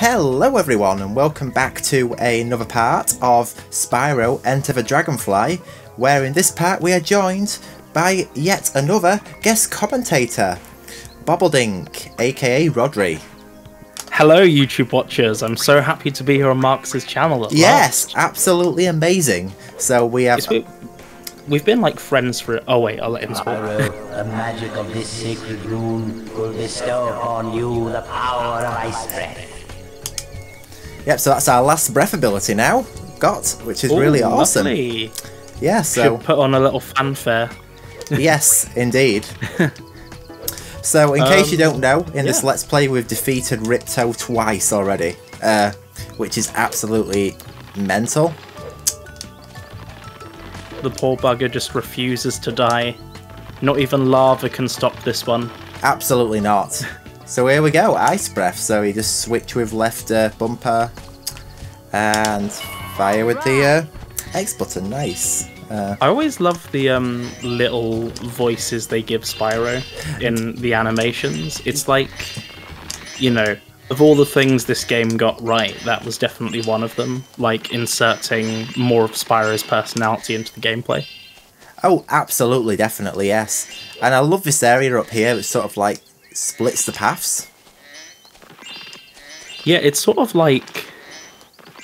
Hello everyone and welcome back to another part of Spyro Enter the Dragonfly where in this part we are joined by yet another guest commentator, Bobbledink aka Rhodri. Hello YouTube watchers, I'm so happy to be here on Marcus's channel at Yes, last. absolutely amazing. So we have... We, we've been like friends for... Oh wait, I'll let him speak. Spyro, the magic of this sacred rune will bestow upon you the power of ice breath. Yep, so that's our last breath ability now got, which is Ooh, really awesome. lovely. Yeah, so... Should put on a little fanfare. yes, indeed. So, in case you Um, don't know, in this. Let's Play, we've defeated Ripto twice already, uh, which is absolutely mental. The poor bugger just refuses to die. Not even lava can stop this one. Absolutely not. So here we go, Ice Breath. So you just switch with left uh, bumper and fire with the uh, X button. Nice. Uh, I always love the um, little voices they give Spyro in the animations. It's like, you know, of all the things this game got right, that was definitely one of them. Like inserting more of Spyro's personality into the gameplay. oh, absolutely, definitely, yes. And I love this area up here. It's sort of like splits the paths. Yeah, it's sort of like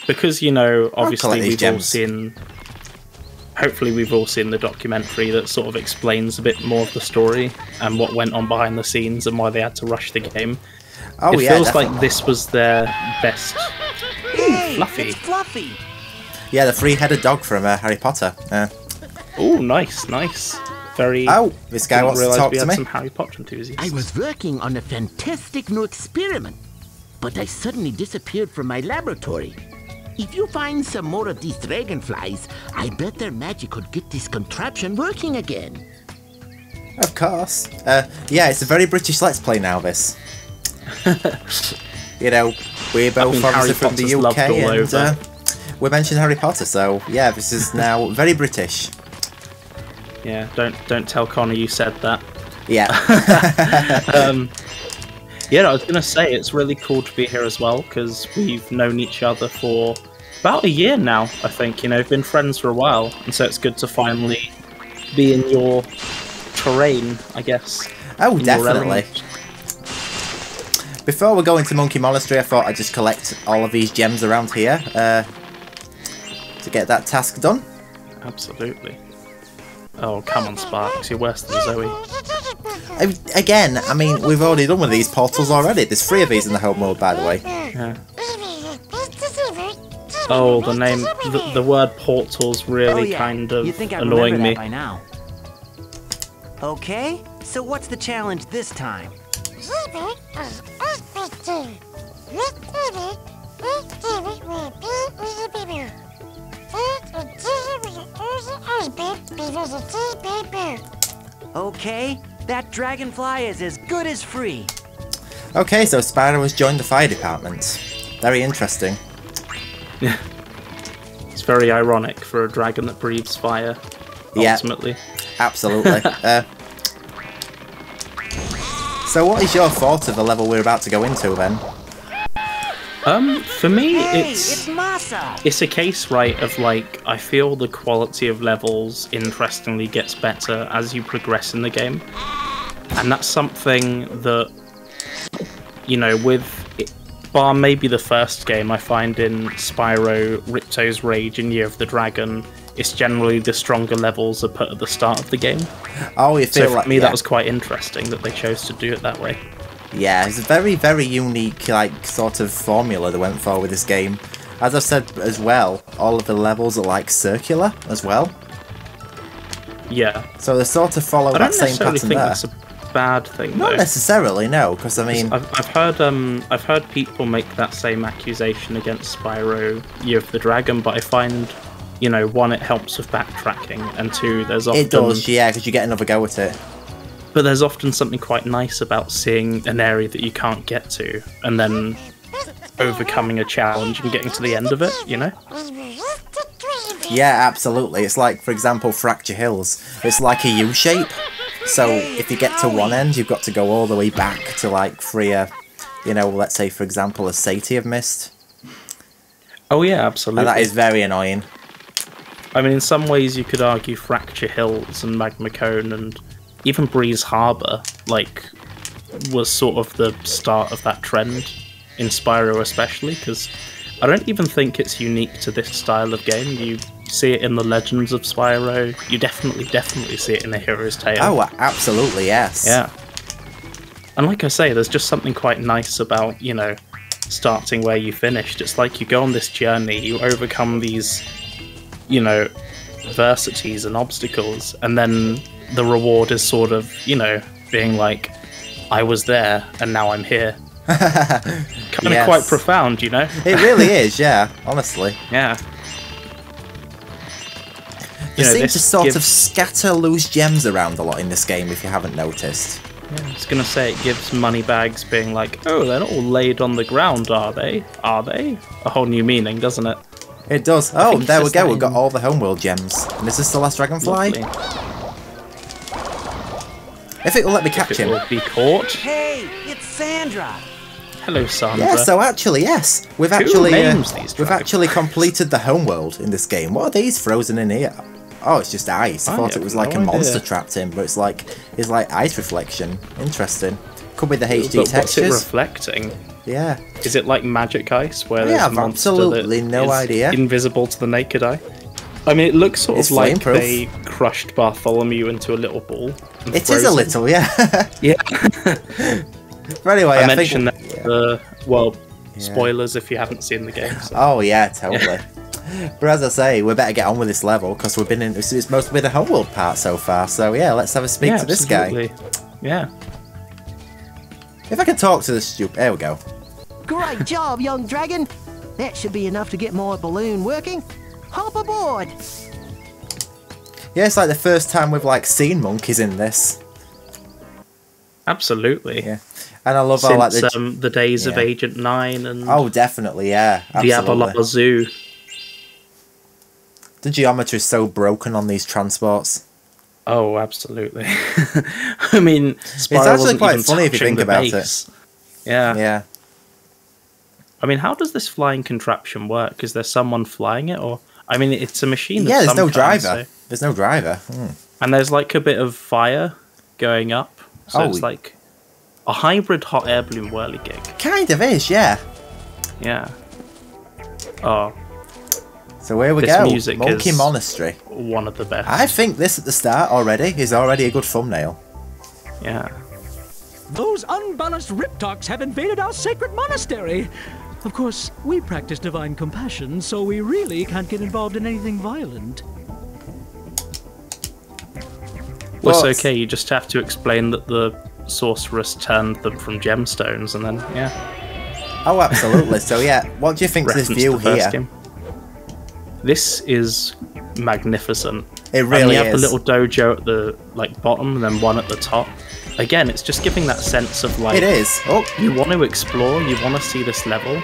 because you know, obviously we've all seen. Hopefully, we've all seen the documentary that sort of explains a bit more of the story and what went on behind the scenes and why they had to rush the game. Oh it yeah, feels definitely. like this was their best. Hey, Fluffy. it's Fluffy. Yeah, the three-headed dog from uh, Harry Potter. Uh, Oh, nice, nice. Very. oh, this guy didn't wants to realise talk we to had me. some Harry Potter enthusiasts. I was working on a fantastic new experiment, but I suddenly disappeared from my laboratory. If you find some more of these dragonflies, I bet their magic could get this contraption working again. Of course. Uh, yeah, it's a very British Let's Play now, this. you know, we're both mean, obviously Harry from the UK and over. uh, we mentioned Harry Potter, so yeah, this is now very British. Yeah, don't don't tell Connor you said that. Yeah. Um, yeah, I was gonna say it's really cool to be here as well because we've known each other for about a year now. I think you know, we've been friends for a while, and so it's good to finally be in your terrain, I guess. oh, definitely. Before we go into Monkey Monastery, I thought I'd just collect all of these gems around here uh, to get that task done. Absolutely. Oh come on, Sparks, you're worse than Zoe. I- Again, I mean, we've already done one of these portals already. There's three of these in the home world, by the way. Yeah. Oh, the name, the, the word portal's really oh yeah, kind of you think annoying me. by now? Okay, so what's the challenge this time? Okay, that dragonfly is as good as free. Okay, so Spyro has joined the fire department. Very interesting. Yeah. It's very ironic for a dragon that breathes fire. Yeah. Ultimately. Absolutely. uh, so, what is your thought of the level we're about to go into then? Um, for me, Hey, it's it's it's a case right of like I feel the quality of levels interestingly gets better as you progress in the game, and that's something that you know with it, bar maybe the first game I find in Spyro, Ripto's Rage, and Year of the Dragon. It's generally the stronger levels are put at the start of the game. Oh, you So for like me, yeah. that was quite interesting that they chose to do it that way. Yeah, it's a very, very unique, like, sort of formula they went for with this game. As I've said as well, all of the levels are, like, circular as well. Yeah, So they sort of follow that same pattern think there. that's a bad thing. Not though. necessarily, no, because, I mean, I've, I've heard um I've heard people make that same accusation against Spyro Year of the Dragon, but I find you know one it helps with backtracking, and two there's often it does, yeah, because you get another go at it. But there's often something quite nice about seeing an area that you can't get to and then overcoming a challenge and getting to the end of it. You know? Yeah, absolutely. It's like, for example, Fracture Hills. It's like a U shape. So if you get to one end, you've got to go all the way back to like free a you know, let's say for example, a Satie of Mist, Oh yeah, absolutely. and that is very annoying. I mean, in some ways, you could argue Fracture Hills and Magma Cone and even Breeze Harbor, like, was sort of the start of that trend in Spyro, especially because I don't even think it's unique to this style of game. You see it in the Legends of Spyro. You definitely, definitely see it in the Hero's Tale. Oh, absolutely, yes. Yeah. And like I say, there's just something quite nice about, you know, starting where you finished. It's like you go on this journey, you overcome these, you know, adversities and obstacles, and then the reward is sort of, you know, being like, I was there and now I'm here. kind of Yes. quite profound, you know? It really is, yeah, honestly. Yeah. They You know, seem to sort of scatter loose gems around a lot in this game, if you haven't noticed. I was gonna say it gives money bags being like, oh, they're not all laid on the ground, are they? Are they? A whole new meaning, doesn't it? It does. Oh, there we go. We've got all the homeworld gems. And is this the last dragonfly? Lovely. If it will let me catch If it him. will be caught. Hey, it's Sandra. Hello, Sandra. Yeah, so actually, yes, we've Who actually uh, these we've dragonflies? actually completed the homeworld in this game. What are these frozen in here? Oh, it's just ice. I, I thought it have was like no a monster idea. trapped in, but it's like it's like ice reflection. Interesting. Could be the HD but what's it reflecting? yeah. Is it like magic ice, where I there's a monster absolutely that no is idea. invisible to the naked eye? I mean, it looks sort It's of like flameproof. they crushed Bartholomew into a little ball. It is a little, yeah. Yeah, but anyway, I, I, mentioned think. that. The uh, well, Yeah. spoilers if you haven't seen the game. So. Oh yeah, totally. but as I say, we better get on with this level because we've been in. It's, it's mostly the homeworld part so far. So yeah, let's have a speak yeah, to this guy. absolutely. Yeah. If I can talk to this stupid. There we go. Great job, young dragon. That should be enough to get my balloon working. Hop aboard. Yeah, it's like the first time we've like seen monkeys in this. Absolutely. Yeah, and I love how like the. um, the days of. Agent Nine and oh, definitely, yeah. the Absolutely. Abalala Zoo. The geometry is so broken on these transports. Oh, absolutely. I mean, it's actually quite funny if you think the about it. Yeah. Yeah. I mean, how does this flying contraption work? Is there someone flying it, or I mean, it's a machine. of Yeah, there's some no kind, driver. so- There's no driver. Hmm. and there's like a bit of fire going up, so Oh. it's like a hybrid hot air balloon whirly gig. Kind of is, yeah. Yeah. Oh, So here we This go. music Monkey is- Monastery. one of the best. I think this at the start already is already a good thumbnail. Yeah. Those unbalanced Riptocs have invaded our sacred monastery. Of course, we practice divine compassion, so we really can't get involved in anything violent. Well, Well, it's okay. You just have to explain that the sorceress turned them from gemstones, and then yeah, Oh, absolutely. so yeah, what do you think of this view here? game. This is magnificent. It really and really you have is. the little dojo at the like bottom, and then one at the top. Again, it's just giving that sense of like It is. Oh, you want to explore, you want to see this level,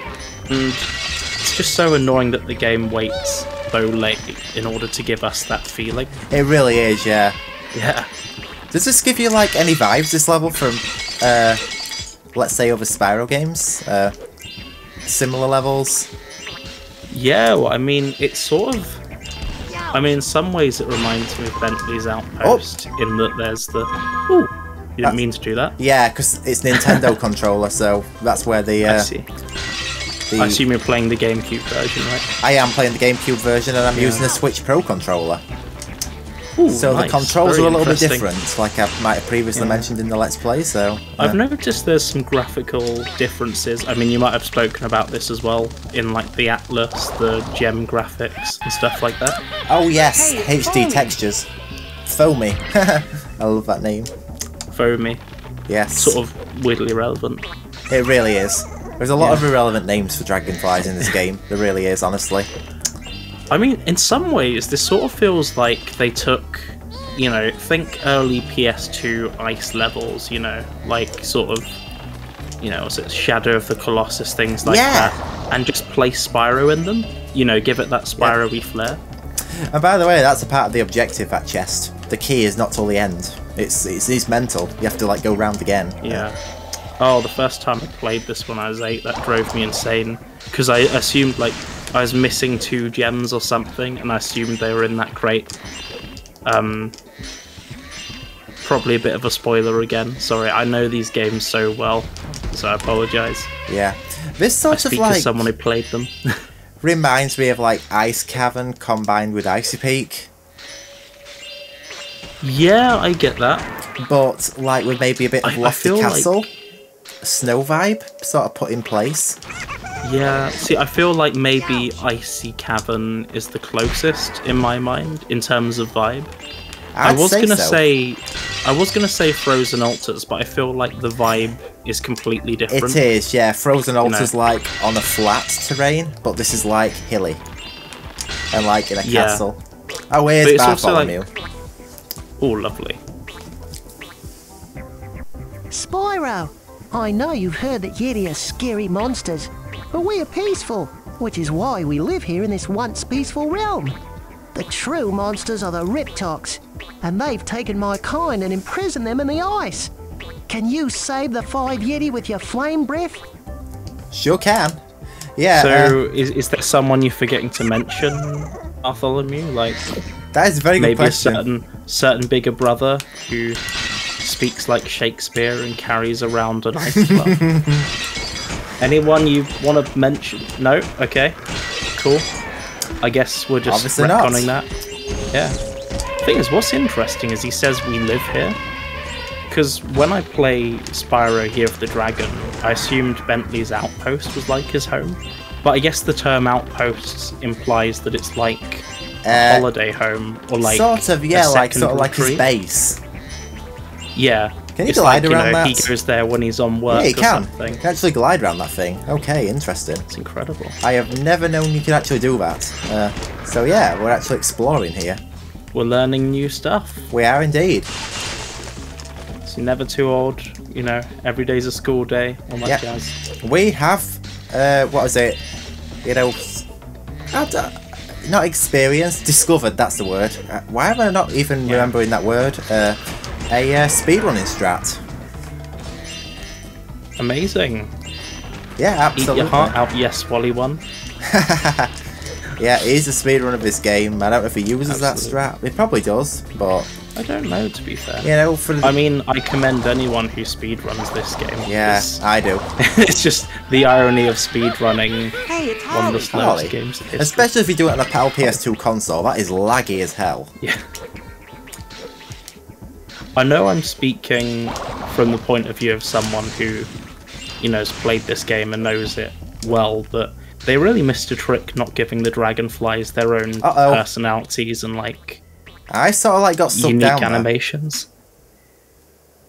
and it's just so annoying that the game waits so late in order to give us that feeling. it really is. Yeah. Yeah. Does this give you like any vibes? This level from, uh, let's say other Spyro games, uh, similar levels. Yeah, well, I mean, it's sort of. I mean, in some ways, it reminds me of Bentley's Outpost in that there's the. Ooh, you didn't mean to do that. Yeah, because it's Nintendo controller, so that's where the. I Uh, see. the I assume you're playing the GameCube version, right? I am playing the GameCube version, and I'm using the Switch Pro controller. Ooh, So nice, the controls very are a little bit different, like I might have previously Yeah. mentioned in the Let's Play. So I've uh, noticed there's some graphical differences. I mean, you might have spoken about this as well in like the Atlas, the gem graphics and stuff like that. oh yes, Hey, HD Foamy. textures, foamy. I love that name. Foamy, Yes, sort of weirdly relevant. It really is. There's a lot Yeah. of irrelevant names for dragonflies in this game. There really is, honestly. I mean, in some ways, this sort of feels like they took, you know, think early PS2 ice levels, you know, like sort of, you know, was it Shadow of the Colossus, things like Yeah. that, and just place Spyro in them, you know, give it that Spyro-y flair. And by the way, that's a part of the objective. That chest. The key is not till the end. It's it's, it's mental. You have to like go round again. Yeah. Oh, the first time I played this when I was eight, that drove me insane because I assumed like I was missing two gems or something, and I assumed they were in that crate. Um, probably a bit of a spoiler again. Sorry, I know these games so well, so I apologise. Yeah. This I sort of speak like as someone who played them. reminds me of like Ice Cavern combined with Icy Peak, yeah, I get that. but like with maybe a bit of I- I Lofty like- Castle, snow vibe sort of put in place. Yeah, see, I feel like maybe Icy Cavern is the closest in my mind in terms of vibe. i I'd was say gonna so. say, I was gonna say Frozen Altars, but I feel like the vibe is completely different. It is, yeah. Frozen know. Altars like on a flat terrain, but this is like hilly. And like in a Yeah. castle. Oh, where's But it's like- Bartholomew? Oh, lovely. Spyro, I know you've heard that Yeti are scary monsters, but we are peaceful, which is why we live here in this once peaceful realm. The true monsters are the Riptocs, and they've taken my kind and imprisoned them in the ice. Can you save the five Yeti with your flame breath? Sure can. Yeah, So, uh, is, is there someone you're forgetting to mention, Bartholomew? Like that is a very good maybe a certain certain bigger brother who speaks like Shakespeare and carries around an ice club. Anyone you want to mention? No. Okay. Cool. I guess we're just Obviously not. that. Yeah. Thing is, what's interesting is he says we live here. Because when I play Spyro Year of the Dragon, I assumed Bentley's outpost was like his home. But I guess the term outpost implies that it's like a Uh, holiday home or like sort of, yeah, like sort of like his base. Yeah. Can you it's glide like, you around know, He that? goes there when he's on work Yeah, you or can. something. You can actually glide around that thing. Okay, interesting. It's incredible. I have never known you could actually do that. Uh, so yeah, we're actually exploring here. We're learning new stuff. We are indeed. It's never too old. You know, every day's a school day. All that Yeah. jazz. We have, uh, what is it? You know, I not experienced, discovered. That's the word. Uh, why am I not even remembering that word? Uh, a uh, speedrunning strat. Amazing. Yeah, absolutely. Eat your heart out. Yes, Wally one. Yeah, he's a speedrun of this game. I don't know if he uses Absolutely. that strat. He probably does, but I don't know, to be fair. you know, for the, I mean, I commend anyone who speedruns this game. yeah, I do. it's just the irony of speedrunning Hey, it's one of the slowest games in. Especially if you do it on a PAL PS2 console, that is laggy as hell. Yeah. I know I'm speaking from the point of view of someone who, you know, has played this game and knows it well, but they really missed a trick not giving the dragonflies their own Uh-oh. personalities and like I sort of like got sucked unique down there. animations.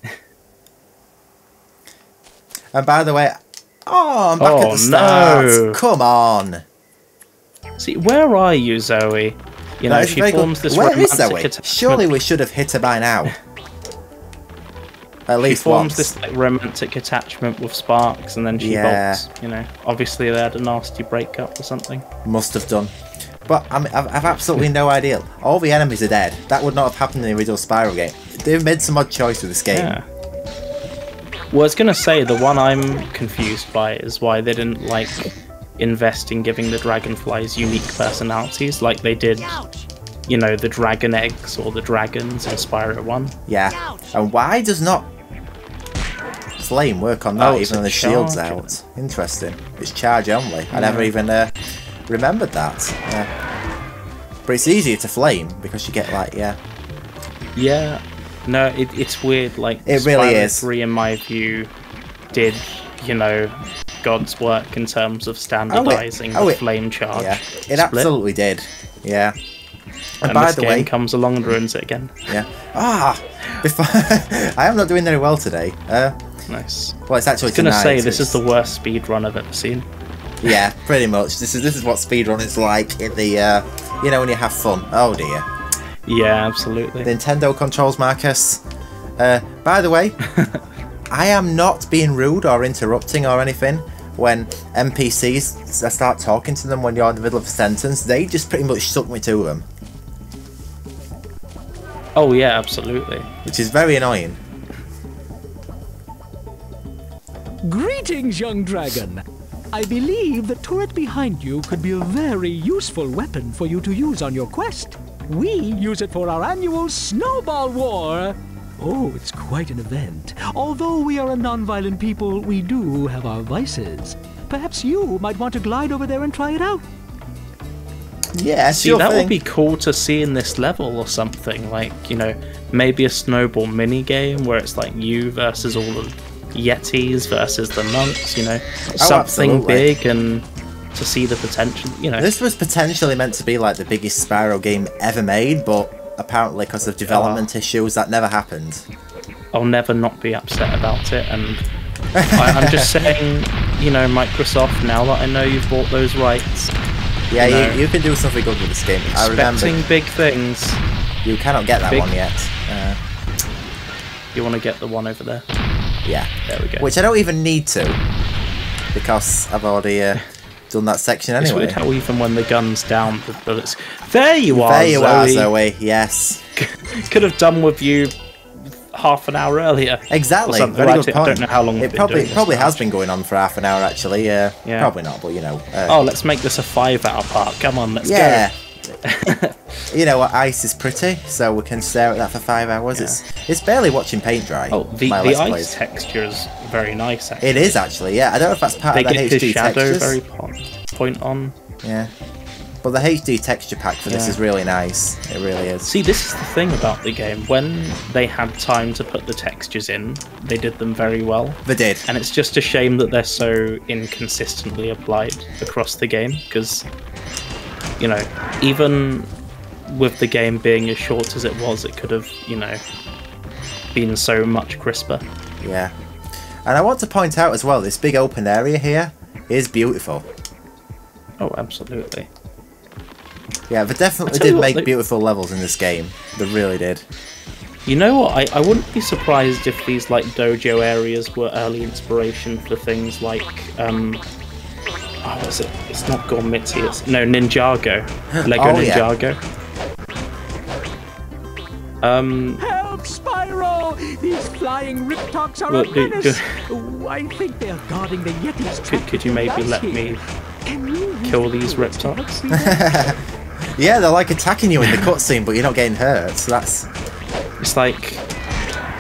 And by the way, oh, I'm back at Oh, the start. no. Come on. See, where are you, Zoe? You know, she very good. forms this Where is romantic Zoe? attachment. Surely we should have hit her by now. At least she forms once. this like, romantic attachment with Sparks, and then she Yeah. bolts. You know, obviously they had a nasty breakup or something. Must have done. But I I've absolutely no idea. All the enemies are dead. That would not have happened in the original Spyro game. They've made some odd choice with this game. Yeah. Well, I was gonna say the one I'm confused by is why they didn't like invest in giving the dragonflies unique personalities like they did, you know, the dragon eggs or the dragons in Spyro One. Yeah. And why does not Flame work on that Oh, even though the shield's out? Interesting. It's charge only. I never even uh, remembered that. Yeah. But it's easier to flame because you get like, yeah. Yeah. No, it, it's weird. Like It really is. Three, in my view, did you know God's work in terms of standardizing oh, the flame charge. Yeah. It split. absolutely did. Yeah. And, And by this the game way, comes along and ruins it again. yeah. Ah, before I am not doing very well today. Uh, Nice. well, it's actually I was gonna tonight. say this is the worst speed run I've ever seen. Yeah, pretty much. This is this is what speedrunning's like in the uh, you know when you have fun. Oh dear. Yeah, absolutely. Nintendo controls Marcus. Uh, by the way, I am not being rude or interrupting or anything. When NPCs I start talking to them when you're in the middle of a sentence, they just pretty much suck me to them, Oh yeah, absolutely. which is very annoying. Greetings, young dragon. I believe the turret behind you could be a very useful weapon for you to use on your quest. We use it for our annual Snowball War. Oh, it's quite an event. Although we are a non-violent people, we do have our vices. Perhaps you might want to glide over there and try it out. Yeah, See, sure that thing. would be cool to see in this level or something. Like, you know, maybe a snowball mini game where it's like you versus all the Yetis versus the monks, you know. something absolutely. big and to see the potential, you know. This was potentially meant to be like the biggest Spyro game ever made, but apparently because of development issues, that never happened. I'll never not be upset about it. And I, I'm just saying, you know, Microsoft, now that I know you've bought those rights, Yeah, No. you, you can do something good with this game. I expecting remember big things, you cannot get that big- one yet. Uh, you want to get the one over there. Yeah, There we go. which I don't even need to because I've already uh, done that section It's anyway. weird how even when the gun's down, the bullets. There you are, there you are, Zoe. Zoe. Yes, Could have done with you half an hour earlier. exactly. Very Well, good don't- point. I don't know how long we've it been probably probably has been going on for half an hour actually. Uh, Yeah. Probably not, but you know. Uh, Oh, let's make this a five-hour part. Come on, let's Yeah. go. you know what? Ice is pretty, so we can stare at that for five hours. It's it's barely watching paint dry. Oh, the, the ice Plays. texture is very nice. Actually. It is actually, yeah. I don't know if that's part They of the get HD his shadow textures. very po- point on. Yeah. But the HD texture pack for this is really nice. It really is. See, this is the thing about the game. When they had time to put the textures in, they did them very well. They did. And it's just a shame that they're so inconsistently applied across the game because, you know, even with the game being as short as it was, it could have, you know, been so much crisper. Yeah. And I want to point out as well, this big open area here is beautiful. Oh, absolutely. Yeah, they definitely did what, make they- beautiful levels in this game. They really did. You know what? I, I wouldn't be surprised if these like dojo areas were early inspiration for things like um oh what is it? It's not Gormiti, it's no Ninjago. Lego Oh, yeah. Ninjago. Um Help, Spyro! These flying Riptocs are Well, a menace. do- Oh, I think they're guarding the Yeti's could, could you maybe let here. me Can you kill these Riptocs? Yeah, they're like attacking you in the cutscene, but you're not getting hurt. So that's It's like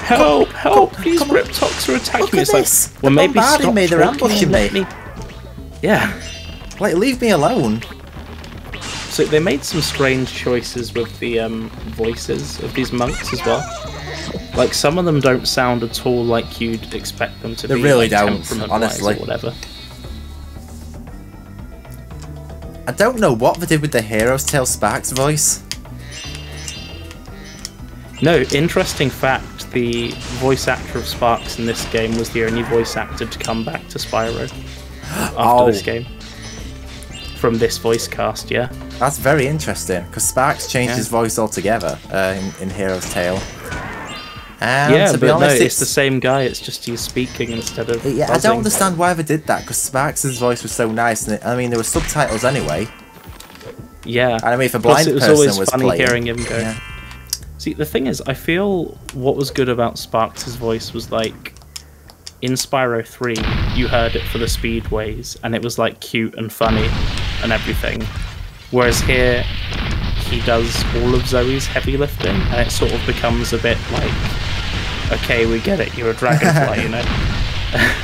Help, help, come- these come on. Riptocs are attacking Look me. at It's this. like well They're maybe bombarding stop me, they're talking ambushing and let me. Yeah. like leave me alone. So they made some strange choices with the um, voices of these monks as well. Like some of them don't sound at all like you'd expect them to They be. really like, don't, honestly. or whatever. I don't know what they did with the Hero's Tale Sparks voice. No, interesting fact: the voice actor of Sparks in this game was the only voice actor to come back to Spyro after Oh. this game. From this voice cast, yeah. That's very interesting because Sparks changed Yeah. his voice altogether uh, in, in Hero's Tale. And yeah, to be but honest, no, it's the same guy. It's just he's speaking instead of. Yeah, I don't understand why they did that because Sparks' voice was so nice, and it, I mean there were subtitles anyway. Yeah. And I mean, if a Plus, blind it was person always was funny playing, hearing him go. yeah. See, the thing is, I feel what was good about Sparks' voice was like in Spyro 3, you heard it for the speedways, and it was like cute and funny and everything. Whereas here, he does all of Zoe's heavy lifting, and it sort of becomes a bit like, okay, we get it, you're a dragonfly, you know?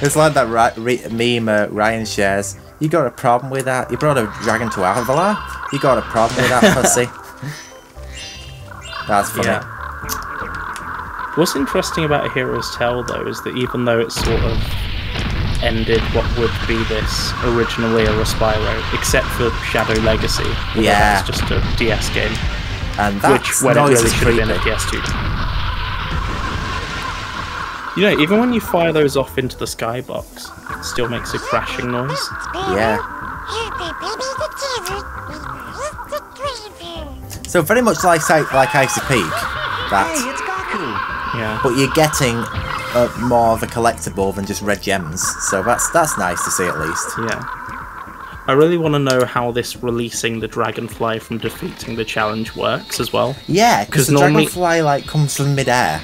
It's like that ri- re- meme uh, Ryan shares. You got a problem with that? You brought a dragon to Avalar? You got a problem with that pussy? That's funny. Yeah. What's interesting about A Hero's Tale, though, is that even though it sort of ended what would be this original era Spyro, except for Shadow Legacy, although Yeah. that's just a DS game, And which that's when it really is should have been a creepy. PS2. You know, even when you fire those off into the skybox, it still makes a crashing noise. Yeah. So very much like like, like Icy Peak, that, it's Gaku. Yeah. but you're getting uh, more of a collectible than just red gems. So that's that's nice to see at least. Yeah. I really want to know how this releasing the dragonfly from defeating the challenge works as well. Yeah, because 'Cause the normally- dragonfly like comes from midair.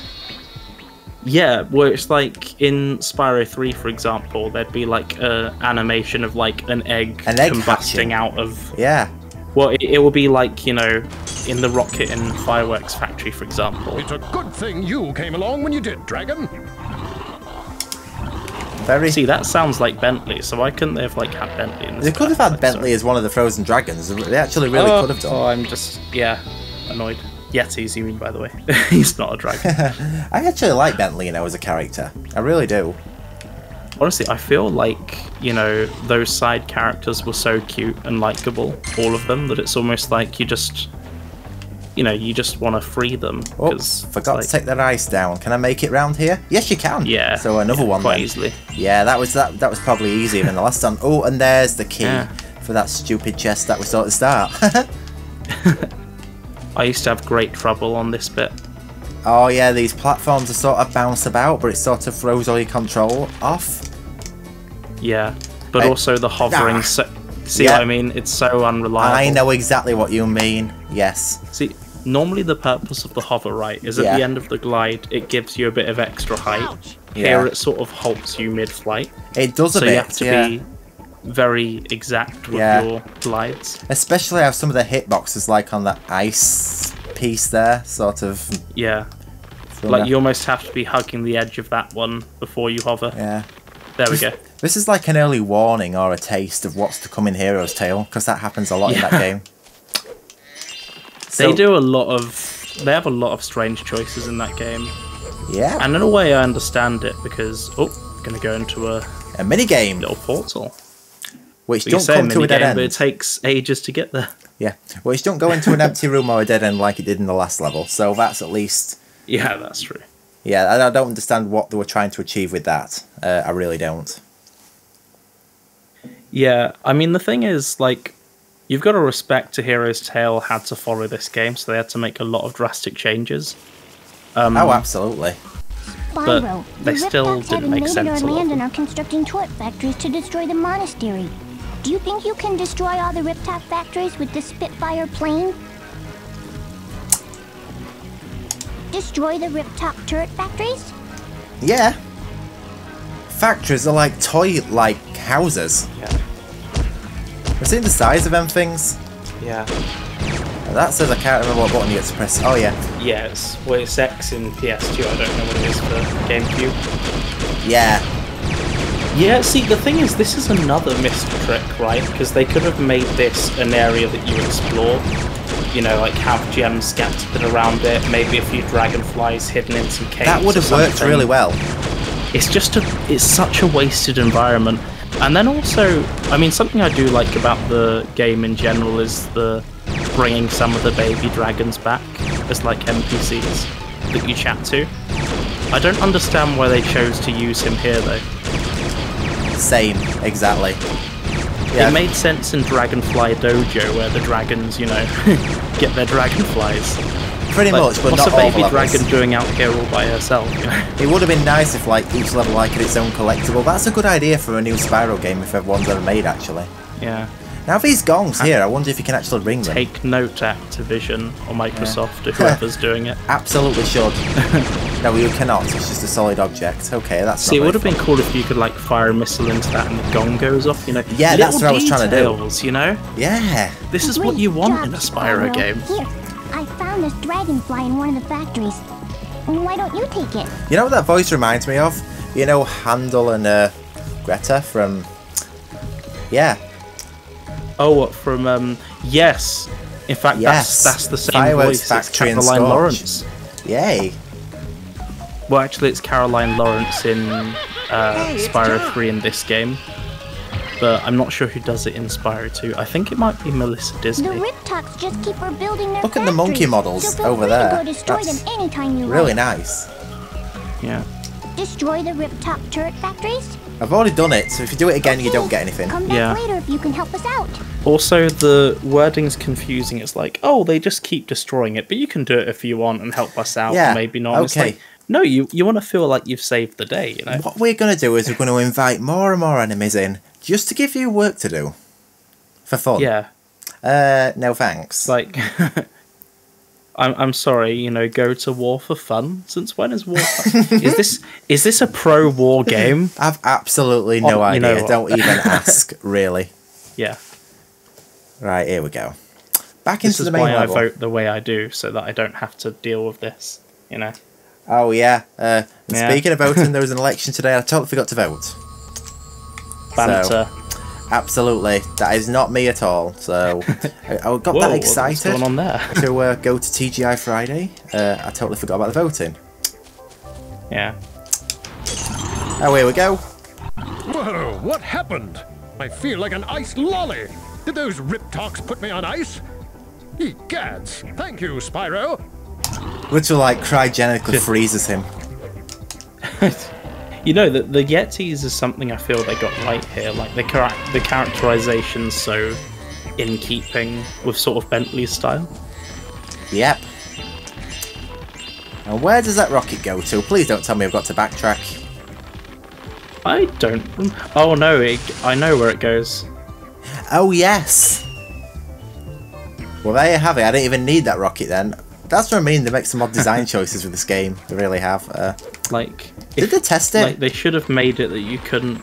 Yeah, where it's like in Spyro 3, for example, there'd be like an animation of like an egg, An egg combusting hatching. out of. Yeah. Well, it, it will be like you know, in the rocket and fireworks factory, for example. It's a good thing you came along when you did, Dragon. Very. See, that sounds like Bentley, so why couldn't they have like had Bentley in this? they could have had place? Bentley as one of the frozen dragons. They actually really oh, could have done. Oh, I'm just yeah, annoyed. Yetis, you mean by the way? He's not a dragon. I actually like Bentley, you know, as a character. I really do. Honestly, I feel like you know those side characters were so cute and likable, all of them, that it's almost like you just, you know, you just want to free them. Oh, forgot like- to take that ice down. Can I make it round here? Yes, you can. Yeah. So another yeah, one quite then. easily. Yeah, that was that. That was probably easier than the last one. Oh, and there's the key Yeah. for that stupid chest that we saw at the start. I used to have great trouble on this bit. oh yeah, these platforms are sort of bounce about, but it sort of throws all your control off. Yeah, but I- also the hovering. Ah. So, see Yeah. what I mean? It's so unreliable. I know exactly what you mean. Yes. See, normally the purpose of the hover right is at Yeah. the end of the glide, it gives you a bit of extra height. Yeah. Here it sort of halts you mid-flight, It does a so bit. you have to yeah. be very exact with Yeah. your glides. Especially how some of the hitboxes, like on that ice piece there, sort of. Yeah, from like a- you almost have to be hugging the edge of that one before you hover. Yeah. There we go. This is like an early warning or a taste of what's to come in Hero's Tale, because that happens a lot in that Yeah. game. They So- do a lot of. They have a lot of strange choices in that game, Yeah. and in a way, I understand it because oh, gonna go into a a mini game, little portal. which don't come to a dead end. but it takes ages to get there. Yeah, which don't go into an empty room or a dead end like it did in the last level. So that's at least. Yeah, that's true. Yeah, I don't understand what they were trying to achieve with that. Uh, I really don't. Yeah, I mean the thing is, like, you've got to respect to Hero's Tale had to follow this game, so they had to make a lot of drastic changes. Um, oh, absolutely. But Spyro, they the still have didn't make invaded sense, a our lot of land and are constructing turret factories to destroy the monastery. Do you think you can destroy all the Riptoc factories with the Spitfire plane? Destroy the Riptoc turret factories? Yeah. Factories are like toy-like houses. Yeah. I've seen the size of them things. Yeah. That says I can't remember what button you get to press. Oh yeah, Yeah, it's, well, it's X in PS2, I don't know what it is for GameCube. yeah. Yeah, see, the thing is, this is another missed trick, right? Because they could have made this an area that you explore. You know, like have gems scattered around it, maybe a few dragonflies hidden in some caves. That would have worked really well. It's just a, it's such a wasted environment. And then also, I mean, something I do like about the game in general is the bringing some of the baby dragons back as like NPCs that you chat to. I don't understand why they chose to use him here though. Same, exactly. Yeah, It made sense in Dragonfly Dojo where the dragons, you know, get their dragonflies. Pretty Like, much, but what's not a baby levels. dragon doing out here all by herself? It would have been nice if like each level like had its own collectible. That's a good idea for a new Spyro game if everyone's ever made actually. Yeah. Now these gongs here, I wonder if you can actually ring them. Take note, Activision or Microsoft or whoever's doing it. Absolutely should. no, you cannot. It's just a solid object. Okay, that's See, it would have been cool if you could like fire a missile into that and the gong goes off. You know. Yeah, that's Little what I was trying to do. details, You know. Yeah. this is what you want in a Spyro game. Here, I found this dragonfly in one of the factories. Why don't you take it? You know what that voice reminds me of? You know Handel and uh, Greta from. Yeah, Oh, what from? um Yes. In fact, Yes. that's that's the same Fireworks voice. It's Factory and Caroline Lawrence. yay. Well, actually, it's Caroline Lawrence in uh, Spyro 3 in this game. But I'm not sure who does it in Spyro 2. I think it might be Melissa Disney. The Disney. Just keep rebuilding their Look at the monkey models so over there. To go destroy That's them anytime you Really like. nice. Yeah. Destroy the Riptoc turret factories? I've already done it, so if you do it again, you don't get anything. Come back Yeah. later if you can help us out. Also, the wording's confusing. It's like, oh, they just keep destroying it, but you can do it if you want and help us out. Yeah, Maybe not. Okay. no, you you want to feel like you've saved the day, you know? What we're going to do is we're going to invite more and more enemies in just to give you work to do. For fun. Yeah. Uh, no thanks. Like, I'm I'm sorry, you know, go to war for fun. Since when is war? Is this is this a pro war game? I've absolutely no you know idea. Don't even ask, really. Yeah. Right, here we go. Back This into the main why level. I vote the way I do, so that I don't have to deal with this. You know. Oh yeah. Uh, Yeah. Speaking of voting, there was an election today. I totally forgot to vote. Banter. Absolutely, that is not me at all. So I, I got Whoa, that what's excited going on there? to uh, go to TGI Friday. Uh, I totally forgot about the voting. Yeah. Oh, here we go. Whoa, what happened? I feel like an ice lolly. Did those Riptocs put me on ice? Egads. Thank you, Spyro. Literally, like cryogenically freezes him. You know, the, the Yetis is something I feel they got right here. Like, the, chara- the characterization's so in keeping with sort of Bentley's style. Yep. And where does that rocket go to? Please don't tell me I've got to backtrack. I don't. Oh no, it, I know where it goes. Oh yes. Well, there you have it. I didn't even need that rocket then. That's what I mean. They make some odd design choices with this game. They really have. Uh, Like, did they test it? like they should have made it that you couldn't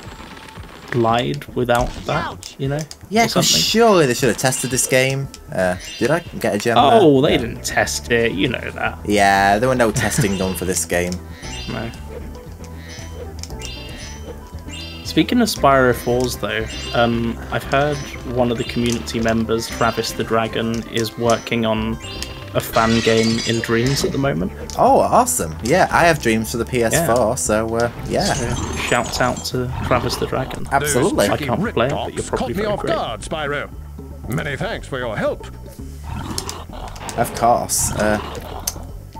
glide without that. You know? yeah, surely they should have tested this game. Uh, did I get a gem? there? Oh, they Yeah. didn't test it. You know that. Yeah, there were no testing done for this game. No. Speaking of Spyro Falls, though, um, I've heard one of the community members, Travis the Dragon, is working on a fan game in Dreams at the moment. Oh, awesome! Yeah, I have dreams for the PS4, so uh, yeah, So, shouts out to Travis the Dragon. absolutely. I can't rip play it, but you're probably caught me off great. guard, Spyro. Many thanks for your help. Of course. Uh,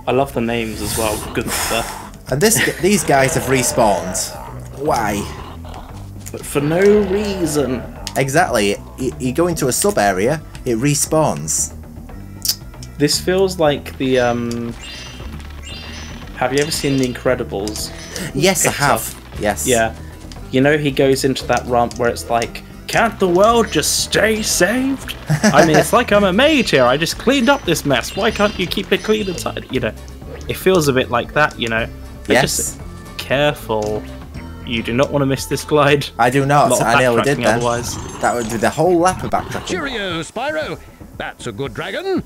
I love the names as well. Good stuff. and this, these guys have respawned. Why? But for no reason. Exactly. You, you go into a sub area, it respawns. This feels like the um. Have you ever seen The Incredibles? Yes, I It's have. Yes. Yeah. You know, he goes into that ramp where it's like, can't the world just stay saved? I mean, it's like I'm a mage here. I just cleaned up this mess. Why can't you keep it clean and tidy? You know, it feels a bit like that, you know. But Yes. Just careful. You do not want to miss this glide. I do A not. lot of I nearly did then. Otherwise. That would do the whole lap of backtracking. Cheerio, Spyro. That's a good dragon.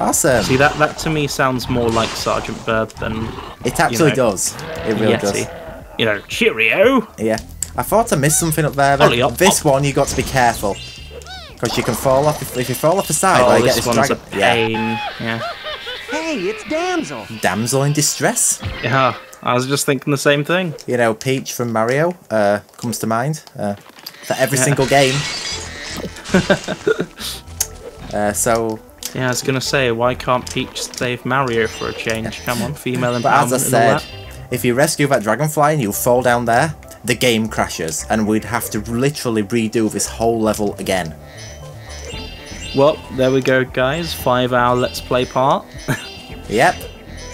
Awesome. See, that, that to me sounds more like Sergeant Byrd than It actually know, does. It really Yeti. does. You know, cheerio. Yeah. I thought I missed something up there, but Ollie, up, this up. one you got to be careful. Because you can fall off. If, if you fall off the side, Oh, like, get this this one's a pain. Yeah. Hey, it's Damsel. Damsel in distress. Yeah. I was just thinking the same thing. You know, Peach from Mario uh, comes to mind uh, for every Yeah. single game. uh, so, Yeah, I was gonna say, why can't Peach save Mario for a change? Come on, female empowerment but as I said, if you rescue that dragonfly and you fall down there, the game crashes, and we'd have to literally redo this whole level again. Well, there we go, guys. Five-hour Let's Play part. Yep.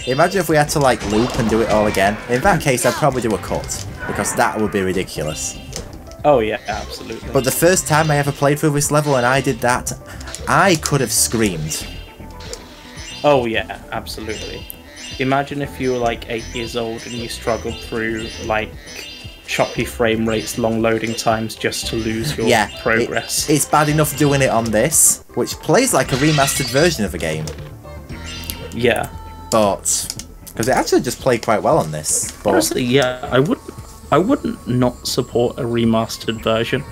Imagine if we had to like loop and do it all again. In that case, I'd probably do a cut because that would be ridiculous. Oh yeah, absolutely. But the first time I ever played through this level and I did that, I could have screamed. oh yeah, absolutely. Imagine if you were like eight years old and you struggled through like choppy frame rates, long loading times just to lose your yeah, it- progress. it's bad enough doing it on this, which plays like a remastered version of a game, yeah. but because it actually just played quite well on this. But Honestly, yeah, I wouldn't. I wouldn't not support a remastered version,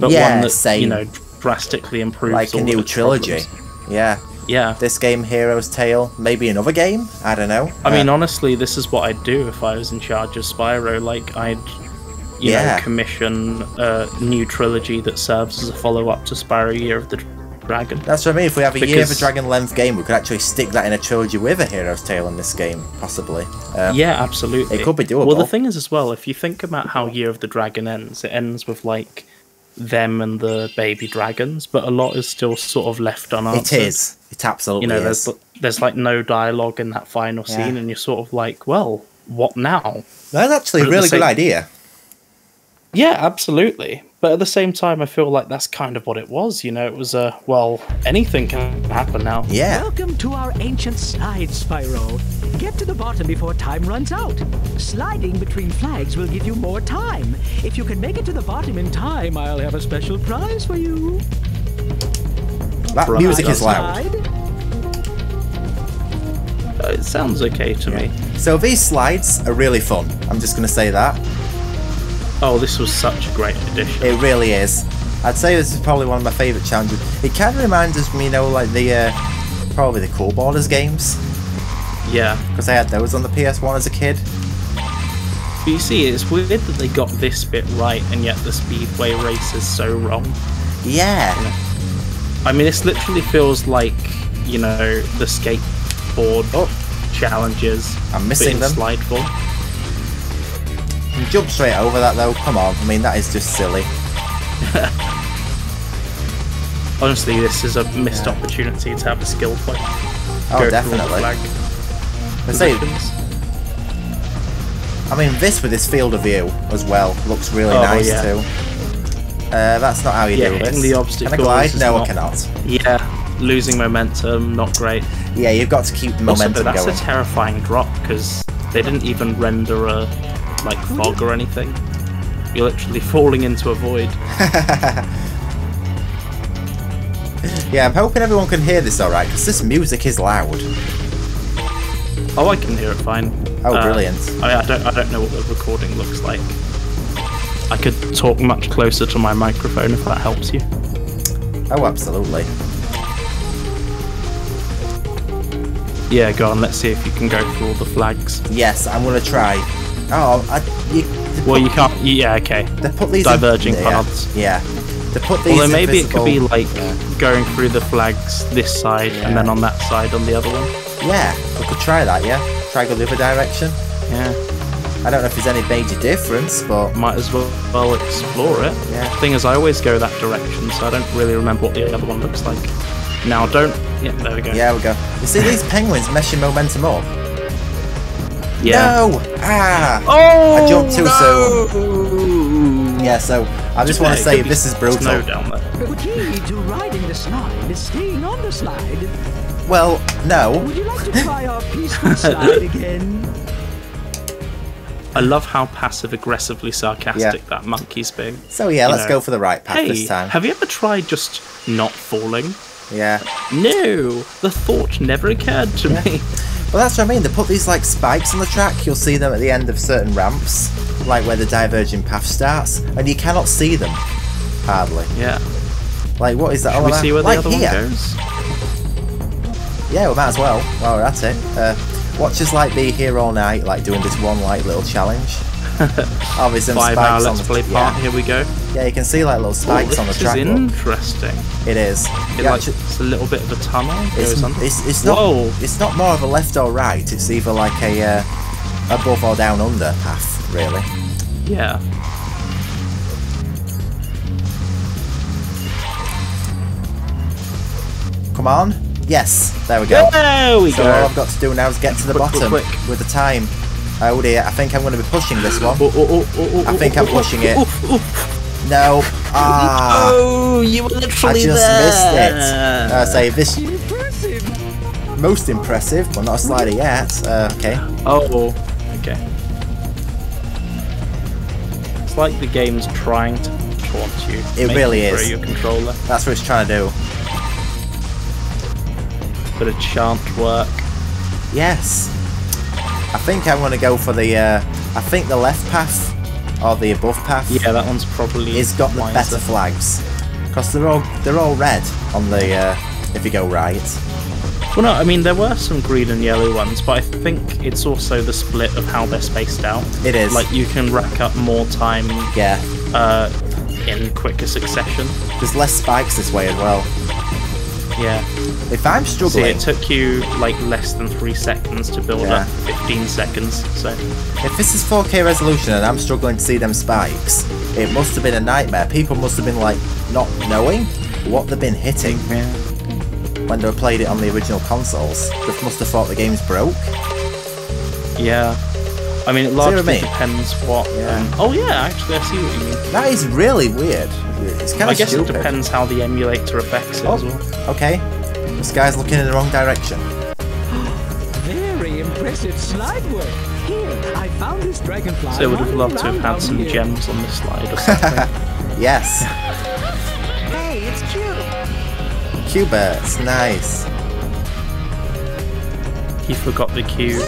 but Yeah, one that same. you know drastically improves like a new trilogy. problems. Yeah, Yeah. this game, Hero's Tale, maybe another game. I don't know. I mean, Uh, honestly, this is what I'd do if I was in charge of Spyro. Like, I'd, you Yeah. know, commission a new trilogy that serves as a follow-up to Spyro Year of the Dragon. That's what I mean. If we have a Year of a Dragon length game, we could actually stick that in a trilogy with a Hero's Tale in this game, possibly. Um, yeah, absolutely. it could be doable. Well, the thing is, as well, if you think about how Year of the Dragon ends, it ends with like them and the baby dragons, but a lot is still sort of left It unanswered. is. It absolutely You know, is. there's there's like no dialogue in that final Yeah. scene, and you're sort of like, well, what now? That's actually a but the really good idea. Yeah, absolutely. But at the same time, I feel like that's kind of what it was. You know, it was a well, anything can happen now. Yeah. Welcome to our ancient slide, Spyro. Get to the bottom before time runs out. Sliding between flags will give you more time. If you can make it to the bottom in time, I'll have a special prize for you. That Right. music is loud. Slide. Uh, It sounds okay to me. So these slides are really fun. I'm just going to say that. Oh, this was such a great addition. It really is. I'd say this is probably one of my favourite challenges. It kind of reminds us, you know, like the uh, probably the Cool Borders games Yeah. because I had those on the PS1 as a kid. But you see, it's weird that they got this bit right, and yet the Speedway race is so wrong. Yeah, I mean, this literally feels like, you know, the skateboard Oh. challenges. I'm missing in them. Slide form. You jump straight over that though. Come on, I mean that is just silly. Honestly, this is a missed opportunity to have a skill point. Oh, Go the definitely. I say. I mean this with this field of view as well looks really Oh, nice yeah. too. Uh, that's not how you Yeah, do this. the Can I glide? No, I not- cannot. Yeah, losing momentum, not great. Yeah, you've got to keep the Also, momentum that's going. a terrifying drop because they didn't even render a like fog or anything. You're literally falling into a void. yeah, I'm hoping everyone can hear this alright because this music is loud. Oh, I can hear it fine. Oh, Uh, brilliant. I, I don't. I don't know what the recording looks like. I could talk much closer to my microphone if that helps you. Oh, absolutely. Yeah, go on. Let's see if you can go through all the flags. Yes, I'm gonna try. Oh, I, you, Well, you can't. Yeah, okay. They put these diverging in, paths. Yeah, yeah. They put these. Although maybe it could be like uh, going through the flags this side and then on that side on the other one. Yeah, we could try that. Yeah, try go the other direction. Yeah, I don't know if there's any major difference, but might as well, well explore it. Yeah. Thing is, I always go that direction, so I don't really remember what the other one looks like. Now, don't. Yeah, there we go. yeah, we go. You see these penguins meshing momentum up? Yeah. No! Ah! Oh! I jumped too no! soon. Yeah, so I just want to say this is brutal. Snow down there. The key to riding the slide is staying on the slide. Well, no. Would you like to try our peaceful slide again? I love how passive aggressively sarcastic that monkey's being. So yeah, You let's know. go for the right path Hey, this time. have you ever tried just not falling? Yeah. No, the thought never occurred to me. Well, that's what I mean. They put these like spikes on the track. You'll see them at the end of certain ramps, like where the diverging path starts, and you cannot see them hardly. Yeah. Like, what is that? Should all we see where the like other here. one goes? Yeah, we might as well. While we're at it, uh, watch us like be here all night, like doing this one like little challenge. Obviously, some Five spikes on let's the play part. Here we go. yeah, you can see like little Oh, spikes on the track. this is interesting. It is. It like actu- it's a little bit of a tunnel. it's, it's, it's not Whoa. it's not more of a left or right. It's either like a uh, above or down under path, really. Yeah. Come on. Yes, there we go. There we So go. all I've got to do now is get to the Quick, quick, bottom quick. with the time. Oh dear, I think I'm going to be pushing this one. Oh, oh, oh, oh, oh, I think I'm oh, pushing it. No. Ah. Oh, you were I literally just there. missed it. Uh, say this Impressive. most impressive, but not a slider yet. Uh, okay. Oh, okay. It's like the game's trying to taunt you. It really you is. Throw your controller, That's what it's trying to do. but it shan't work. Yes. I think I'm going to go for the. Uh, I think the left path or the above path Yeah, that one's probably. is got the better flags because they're all they're all red on the. Uh, if you go right. Well, no, I mean there were some green and yellow ones, but I think it's also the split of how they're spaced out. It is. Like you can rack up more time Yeah. uh, in quicker succession. There's less spikes this way as well. Yeah. If I'm See, struggling, it took you like less than three seconds to build Yeah. up 15 seconds. So if this is 4K resolution and I'm struggling to see them spikes, it must have been a nightmare. People must have been like not knowing what they've been hitting yeah. when they played it on the original consoles. They must have thought the game's broke. Yeah. I mean, it See what I largely mean? depends what. Yeah. Um, oh yeah, actually, I see what you mean. That is really weird. It's kind I of I guess stupid. it depends how the emulator affects it as well. Oh, okay. This guy's looking in the wrong direction. Very impressive slide work. Here, I found this dragonfly. So I would have loved to have had some here. gems on this slide or something. Yes. Hey, it's cute. Q-Berts, nice. he forgot the cubes.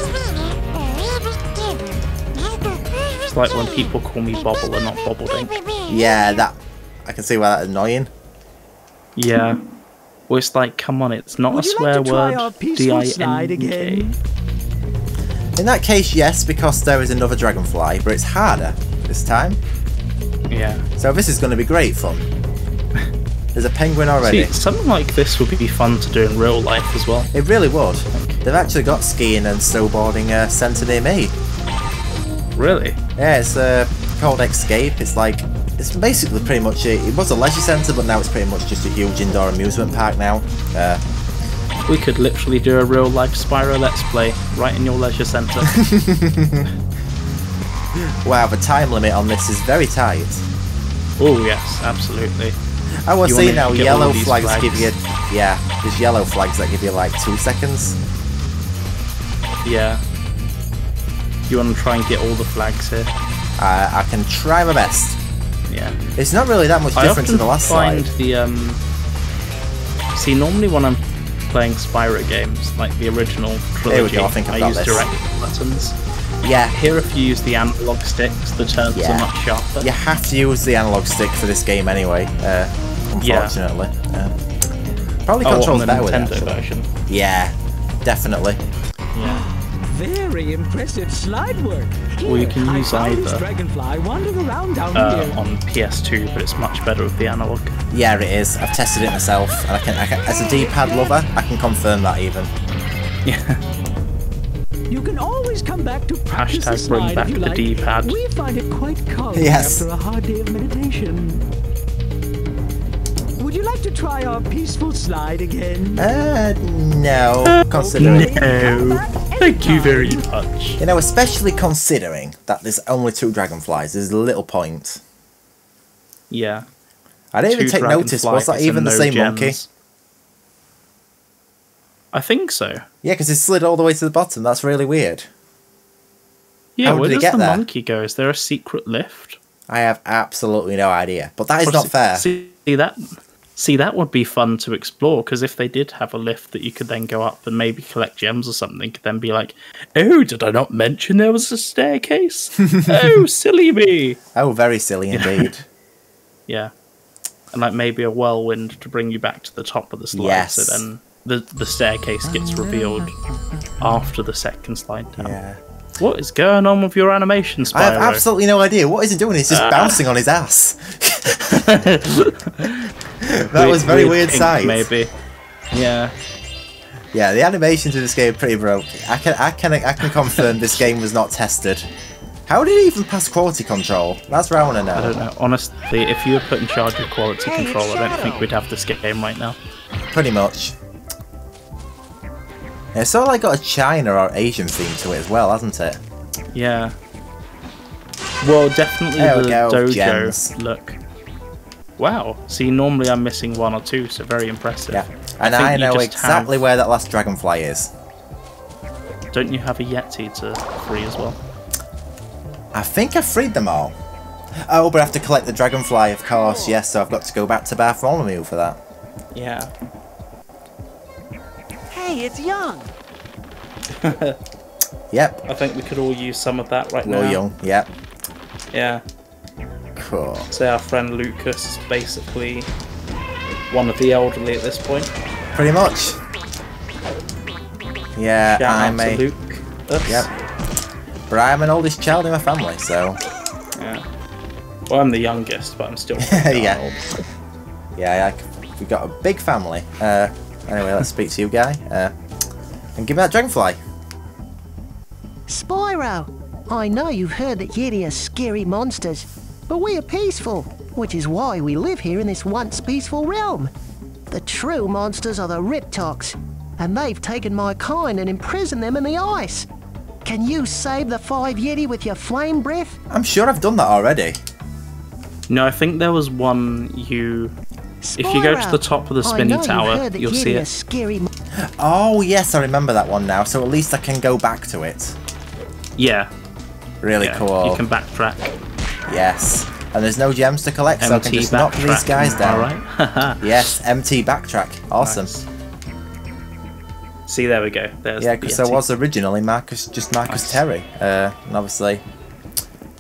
It's like when people call me Bobble and not Bobbledink. Yeah, that. I can see why that's annoying. Yeah. Well, it's like, come on, it's not Would a swear like word. our peaceful slide D-I-N-K. In that case, yes, because there is another dragonfly, but it's harder this time. Yeah. So this is going to be great fun. There's a penguin already. See, something like this would be fun to do in real life as well. It really would. They've actually got skiing and snowboarding uh, centre near me. Really? Yeah, it's uh, called Escape. It's like it's basically pretty much a, it was a leisure centre, but now it's pretty much just a huge indoor amusement park now. Uh, We could literally do a real life Spyro Let's Play right in your leisure centre. wow, the time limit on this is very tight. oh, yes, absolutely. I was seeing now yellow these flags, give you yeah, there's yellow flags that give you like two seconds. Yeah. You want to try and get all the flags here? Uh, I can try my best. Yeah. It's not really that much I different to the last find slide. the um. See, normally when I'm playing Spyro games, like the original trilogy, go, I think got use this. direct buttons. Yeah, Here, if you use the analog sticks, the turns Yeah. are much sharper. you have to use the analog stick for this game anyway. Uh, Yeah. unfortunately, Uh, probably Oh, controls the better with it. Actually. version. Yeah, definitely. Yeah. Very impressive slide work. Here, Well, you can use found this either. dragonfly wandering around down Uh, here. on PS2, but it's much better with the analog. Yeah, it is. I've tested it myself, and I can, I can as a D-pad lover, I can confirm that even. Yeah. You can always come back to practice the Hashtag bring back if you the like. D-pad. We find it quite calming Yes. after a hard day of meditation. Would you like to try our peaceful slide again? Uh, no, considering. No. Thank you very much. You know, especially considering that there's only two dragonflies, there's a little point. Yeah. I didn't even take notice. Was that even the no same monkey? I think so. Yeah, because it slid all the way to the bottom. That's really weird. Yeah, How where did it does get the there? monkey go? Is there a secret lift? I have absolutely no idea. But that is Or not see- fair. See that? See that would be fun to explore because if they did have a lift that you could then go up and maybe collect gems or something, could then be like, "Oh, did I not mention there was a staircase? oh, silly me!" Oh, very silly indeed. Yeah, and like maybe a whirlwind to bring you back to the top of the slide. Yes. So then the the staircase gets revealed after the second slide down. yeah. What is going on with your animation, Spyro? I have absolutely no idea. What is he doing? He's just uh, bouncing on his ass. that was very weird, pink, sight. Maybe. Yeah. Yeah, the animations in this game are pretty broke. I can, I can, I can confirm this game was not tested. How did he even pass quality control? That's what I want to I don't know. know. Honestly, if you were put in charge of quality Hey, control, I don't think we'd have this game right now. Pretty much. Yeah, it's sort of like got a China or Asian theme to it as well, hasn't it? Yeah. Well, definitely There we the go, dojo gems. look. Wow. See, normally I'm missing one or two, so very impressive. Yeah. And think I, you know just exactly have- where that last dragonfly is. Don't you have a Yeti to free as well? I think I freed them all. Oh, but I have to collect the dragonfly, of course. Oh. Yes, so I've got to go back to Bartholomew for that. Yeah. Hey, it's young. Yep. I think we could all use some of that right Will now. Young. Yep. Yeah. Cool. So our friend Lucas is basically one of the elderly at this point. Pretty much. Yeah, Shout I'm out to a. Luke. Oops. Yep. But I'm an oldest child in my family, so Yeah. Well, I'm the youngest, but I'm still. Yeah. old. yeah, I, we've got a big family. Uh, anyway, let's speak to you, guy. Uh, and give me that dragonfly. Spyro, I know you've heard that Yeti are scary monsters, but we are peaceful, which is why we live here in this once peaceful realm. The true monsters are the Riptocs, and they've taken my kind and imprisoned them in the ice. Can you save the five Yeti with your flame breath? I'm sure I've done that already. No, I think there was one you. If you go to the top of the I spinny know you've tower, you'll Yeti see it. Scary mo- Oh, yes, I remember that one now, so at least I can go back to it. Yeah, Really yeah. cool. You can backtrack. Yes. And there's no gems to collect, so I can just knock these guys down. Alright. Yes, MT backtrack. Awesome. Nice. See, there we go. There's Yeah, the because there was originally Marcus, just Marcus Nice. Terry. Uh, and obviously.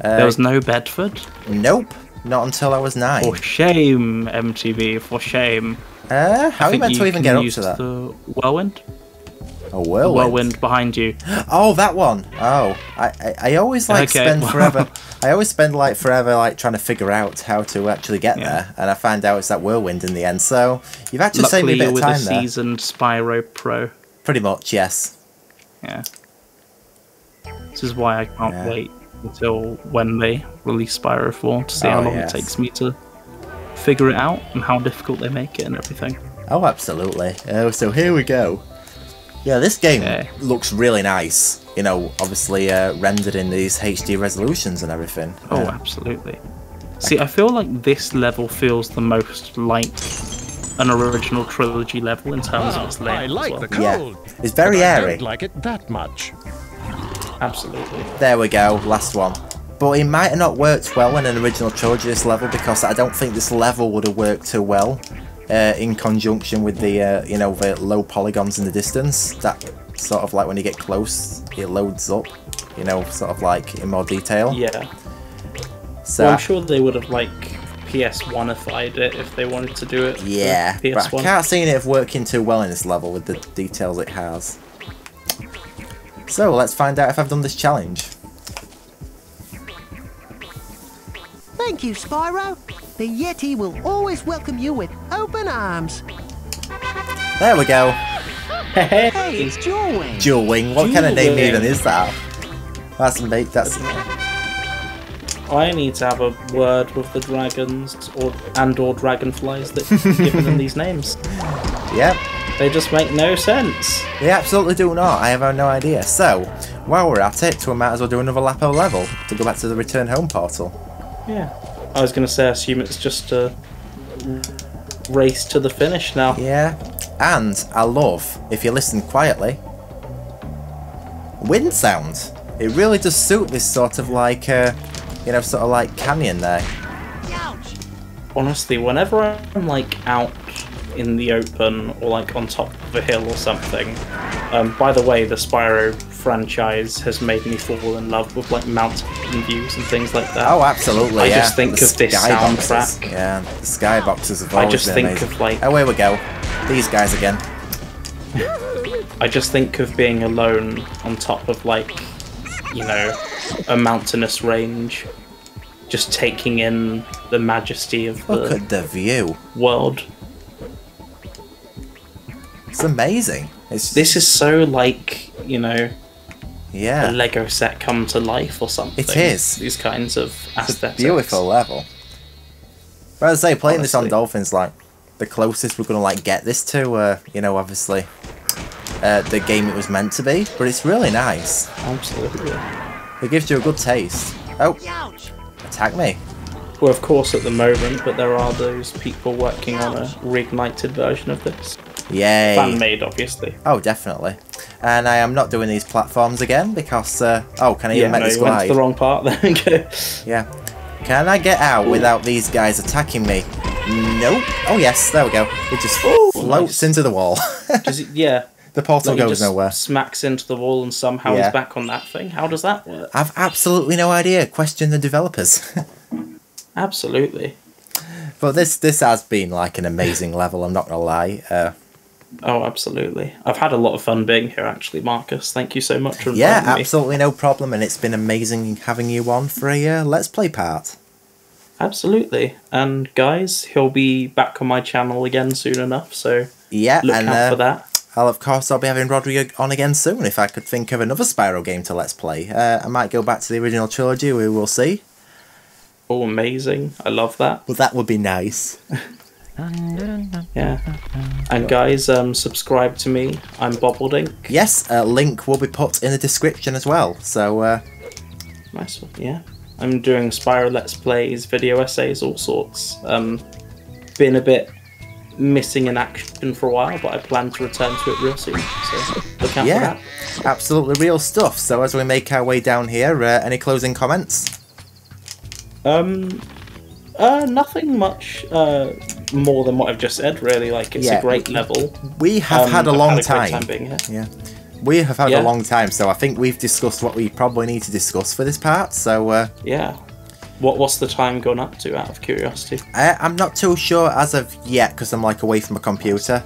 Uh, There was no Bedford. Nope, not until I was nine. For shame, MTV. For shame. Uh, how I are you meant to even get up to that? The whirlwind. The whirlwind. whirlwind behind you. Oh, that one. Oh, I, I, I always like Okay, spend forever. I always spend like forever like trying to figure out how to actually get Yeah. there, and I find out it's that whirlwind in the end. So you've actually saved me a bit of with a there. seasoned Spyro Pro. Pretty much, yes. Yeah. This is why I can't Yeah. wait until when they release Spyro 4 to see how Oh, long yes. it takes me to figure it out and how difficult they make it and everything. Oh, absolutely. Oh, so here we go. Yeah, this game Okay. looks really nice. You know, obviously uh, rendered in these HD resolutions and everything. Oh, Yeah. absolutely. See, I feel like this level feels the most like an original trilogy level in terms of its layout. I like as the well. Yeah. cold. It's very but I don't like it that much. Absolutely. There we go, last one. But it might have not worked well in an original trilogy this level because I don't think this level would have worked too well uh, in conjunction with the uh, you know the low polygons in the distance. That sort of like when you get close, it loads up. You know, sort of like in more detail. Yeah. So Well, I'm sure they would have like PS1ified it if they wanted to do it. yeah, but I PS1. can't see it working too well in this level with the details it has. So let's find out if I've done this challenge. Thank you, Spyro. The Yeti will always welcome you with open arms. There we go. Hey, it's Jewelwing. Dual wing. What kind of name Dual even is that? That's mate. That's I need to have a word with the dragons or and or dragonflies that you've given them these names. yep. They just make no sense. They absolutely do not. I have no idea. So, while we're at it, we might as well do another lap of level to go back to the return home portal. Yeah. I was gonna say, I assume it's just a race to the finish now. Yeah. And I love, if you listen quietly, wind sound. It really does suit this sort of like, uh, you know, sort of like canyon there. Honestly, whenever I'm like out in the open or like on top of a hill or something. Um, by the way, the Spyro franchise has made me fall in love with like mountain views and things like that. Oh, absolutely. I yeah. just think The of this skyboxes. soundtrack. Yeah, the skyboxes have I just think amazing. of like Oh, here we go. These guys again. I just think of being alone on top of like, you know, a mountainous range, just taking in the majesty of Look the at the view. world. It's amazing. It's This is so like, you know, yeah. a Lego set come to life or something. It is. These kinds of It's a aesthetics. beautiful level. But as I say, playing this on Dolphins, like the closest we're gonna like get this to, uh, you know, obviously, uh, the game it was meant to be. But it's really nice. Absolutely. It gives you a good taste. Oh, attack me! Well, of course, at the moment, but there are those people working on a reignited version of this. Yay! Fan made, obviously. Oh, definitely. And I am not doing these platforms again because. Uh, oh, can I even Yeah, make no, this you went to glide? the wrong part. Go. Yeah. Can I get out without these guys attacking me? Nope. Oh yes, there we go. It just floats nice. into the wall. Does it, yeah. the portal Like, goes just nowhere. smacks into the wall and somehow Yeah. he's back on that thing. How does that work? I've absolutely no idea. Question the developers. Absolutely. but this this has been like an amazing level. I'm not gonna lie. Uh, Oh, absolutely. I've had a lot of fun being here, actually, Marcus. Thank you so much for yeah, absolutely no problem, and it's been amazing having you on for a uh, let's play part. Absolutely. And guys, he'll be back on my channel again soon enough, so Yeah, look and out uh, for that. I'll of course I'll be having Rhodri on again soon if I could think of another Spyro game to let's play. Uh, I might go back to the original trilogy. We will see. Oh, amazing. I love that. Well, that would be nice. Yeah. And guys, um, subscribe to me. I'm Bobbledink. Yes, a link will be put in the description as well. So, uh, Nice one. Yeah. I'm doing Spyro Let's Plays, video essays, all sorts. Um, been a bit missing in action for a while, but I plan to return to it real soon. So look out yeah, for that. absolutely real stuff. So, as we make our way down here, uh, any closing comments? Um, uh, nothing much uh, more than what I've just said. Really, like it's Yeah. a great level. We have Um, had a I've long had a time. time being here. Yeah. We have had Yeah. a long time, so I think we've discussed what we probably need to discuss for this part. So, uh, Yeah. What what's the time gone up to? Out of curiosity, I, I'm not too sure as of yet because I'm like away from a computer.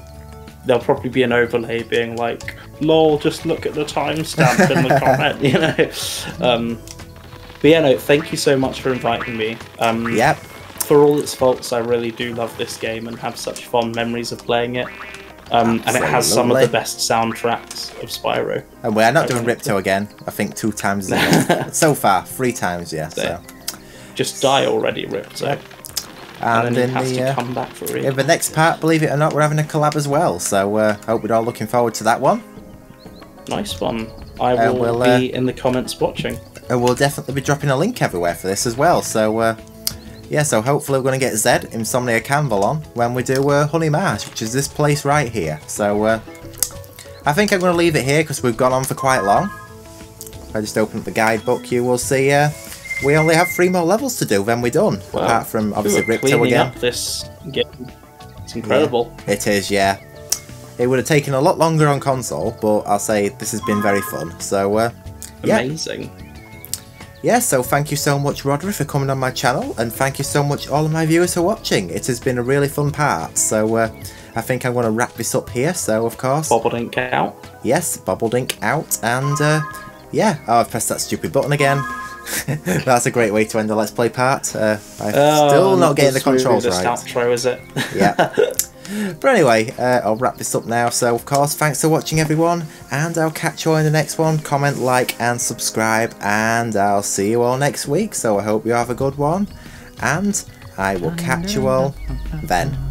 there'll probably be an overlay being like, "Lol, just look at the timestamp in the comment," you know. Um, but yeah, no, thank you so much for inviting me. Um, Yep. For all its faults, I really do love this game and have such fond memories of playing it. Um, and it has some of the best soundtracks of Spyro. And we're not doing Ripto again. I think two times so far, three times, yeah. So, Just die already, Rip. So, and, and then in he has the to uh, come back for in the next part, believe it or not, we're having a collab as well. So, uh, hope we're all looking forward to that one. Nice one. I Uh, will we'll, uh, be in the comments watching. And we'll definitely be dropping a link everywhere for this as well. So, uh, yeah, so hopefully we're going to get Zed, Insomnia Canval on when we do uh, Honey Marsh, which is this place right here. So, uh, I think I'm going to leave it here because we've gone on for quite long. If I just open up the guidebook, you will see uh, we only have three more levels to do, then we're done. Wow. Apart from, obviously, We Ripto cleaning again. up this game. It's incredible. It is, yeah. It would have taken a lot longer on console, but I'll say this has been very fun. So, uh, yeah. Amazing. Yeah, so thank you so much, Rhodri, for coming on my channel, and thank you so much, all of my viewers, for watching. It has been a really fun part, so uh, I think I'm going to wrap this up here. So, of course, Bobbledink out. yes, Bobbledink out, and uh, yeah, oh, I've pressed that stupid button again. That's a great way to end the Let's Play part. Uh, I'm Oh, still not getting the controls right. outro, is it? yeah. But anyway, uh, I'll wrap this up now. So, of course, thanks for watching, everyone, and I'll catch you all in the next one. Comment, like, and subscribe, and I'll see you all next week. So, I hope you have a good one, and I will catch you all then.